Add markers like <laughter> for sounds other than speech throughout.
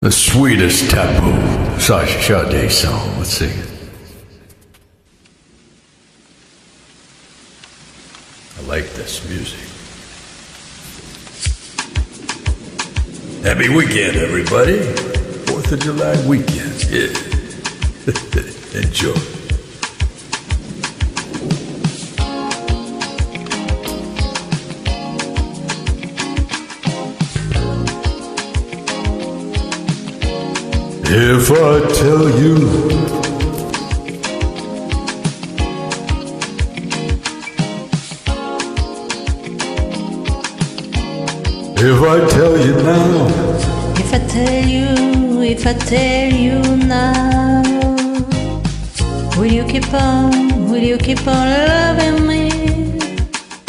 The sweetest taboo. Sasha song. Let's it. I like this music. Happy weekend, everybody. Fourth of July weekend. Yeah. <laughs> Enjoy. If I tell you. If I tell you now. If I tell you, if I tell you now, will you keep on, will you keep on loving me?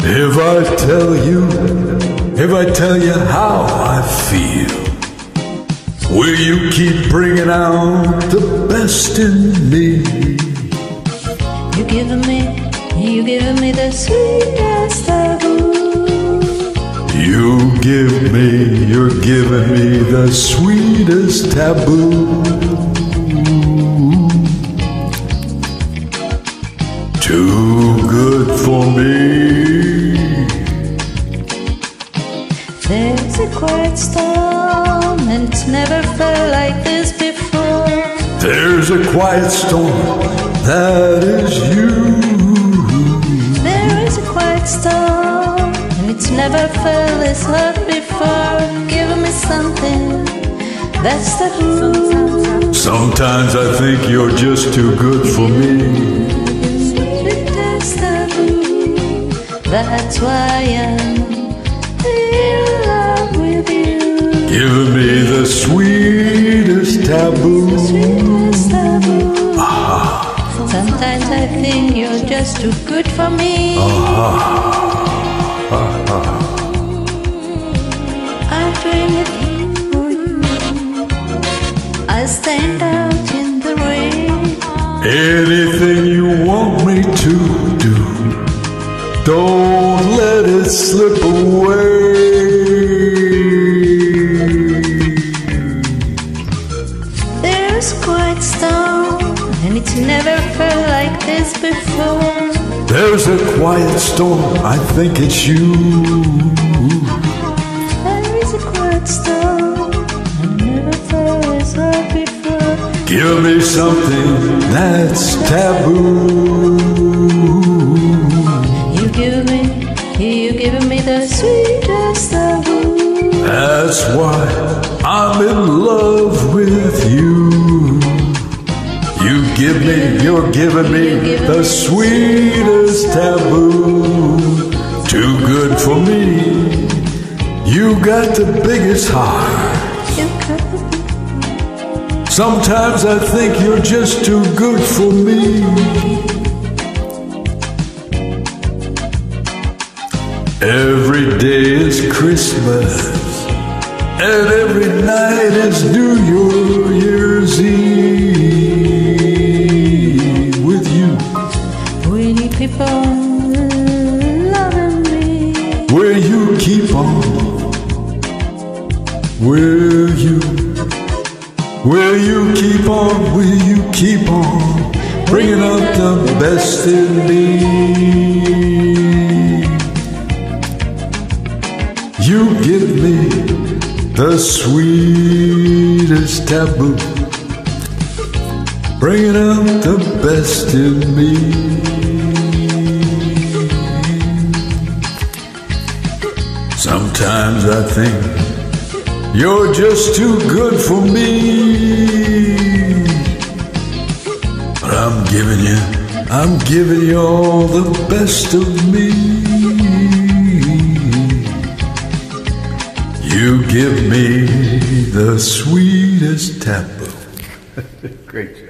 If I tell you. If I tell you how I feel Will you keep bringing out the best in me? You giving me, you giving me the sweetest taboo. You give me, you're giving me the sweetest taboo. Too good for me. There's a quiet and it's never felt like this before. There's a quiet storm, that is you. There is a quiet storm, and it's never felt this hot before. Giving me something that's taboo. Sometimes I think you're just too good for me. That's why I'm Giving me the sweetest taboo. Sweetest taboo. Sometimes I think you're just too good for me. I dream for you. I stand out in the rain. Anything you want me to do, don't let it slip away. There's quite storm, and it's never felt like this before. There's a quiet storm, I think it's you. There is a quiet storm, I never felt this hard before. Give me something that's taboo. You give me, you give me the sweetest taboo. That's why I'm in love with you. Give me, you're giving me the sweetest taboo. Too good for me. You got the biggest heart. You got the Sometimes I think you're just too good for me. Every day is Christmas, and every night is New Year's Eve keep on? Will you? Will you keep on? Will you keep on? Bringing out the best in me. You give me the sweetest taboo. Bringing out the best in me. Sometimes I think you're just too good for me. But I'm giving you, I'm giving you all the best of me. You give me the sweetest taboo. <laughs> Great job.